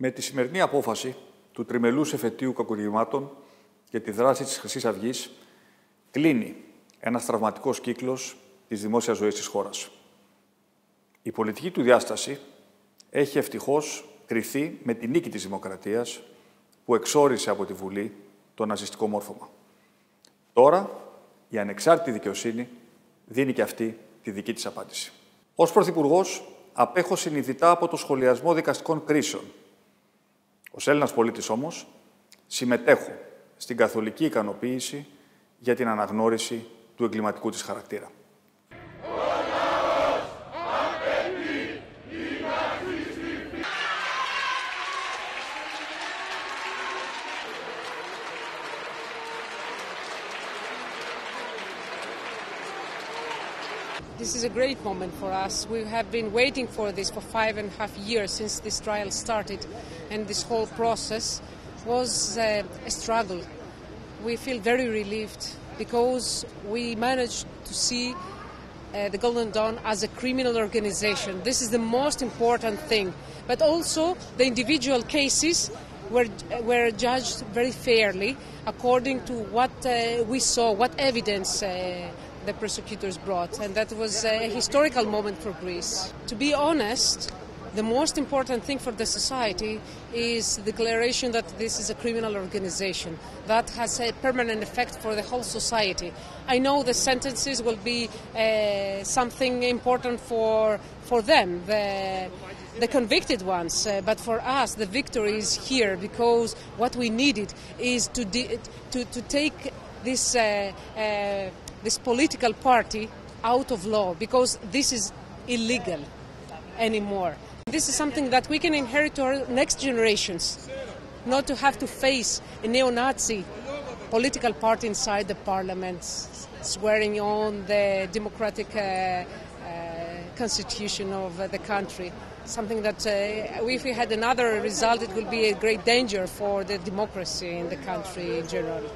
Με τη σημερινή απόφαση του τριμελούς εφετείου κακουργημάτων και τη δράση της Χρυσής Αυγής κλείνει ένας τραυματικός κύκλος της δημόσιας ζωής της χώρας. Η πολιτική του διάσταση έχει ευτυχώς κριθεί με τη νίκη της δημοκρατίας που εξόρισε από τη Βουλή το ναζιστικό μόρφωμα. Τώρα η ανεξάρτητη δικαιοσύνη δίνει και αυτή τη δική της απάντηση. Ως Πρωθυπουργός, απέχω συνειδητά από το σχολιασμό δικαστικών κρίσεων. Ως Έλληνας πολίτης όμως, συμμετέχω στην καθολική ικανοποίηση για την αναγνώριση του εγκληματικού της χαρακτήρα. This is a great moment for us. We have been waiting for this for five and a half years since this trial started, and this whole process was uh, a struggle. We feel very relieved because we managed to see uh, the Golden Dawn as a criminal organization. This is the most important thing. But also, the individual cases were, were judged very fairly according to what uh, we saw, what evidence uh, the prosecutors brought, and that was a historical moment for Greece. To be honest, the most important thing for the society is the declaration that this is a criminal organization that has a permanent effect for the whole society. I know the sentences will be uh, something important for for them, the, the convicted ones, uh, but for us, the victory is here because what we needed is to to, to take this. Uh, this political party out of law because this is illegal anymore. This is something that we can inherit to our next generations, not to have to face a neo Nazi political party inside the parliament swearing on the democratic uh, uh, constitution of uh, the country. Something that, if we had another result, it would be a great danger for the democracy in the country in general.